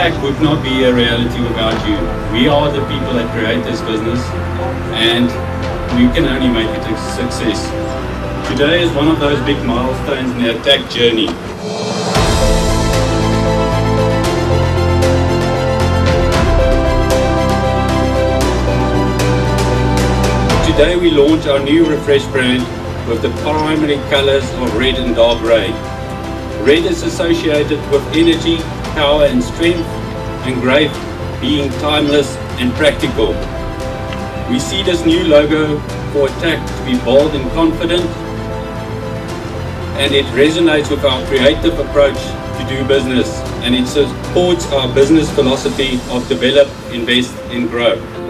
Would not be a reality without you. We are the people that create this business and we can only make it a success. Today is one of those big milestones in the Attacq journey. Today we launch our new refresh brand with the primary colors of red and dark grey. Red is associated with energy, power and strength, and grey being timeless and practical. We see this new logo for Attacq to be bold and confident, and it resonates with our creative approach to do business, and it supports our business philosophy of develop, invest and grow.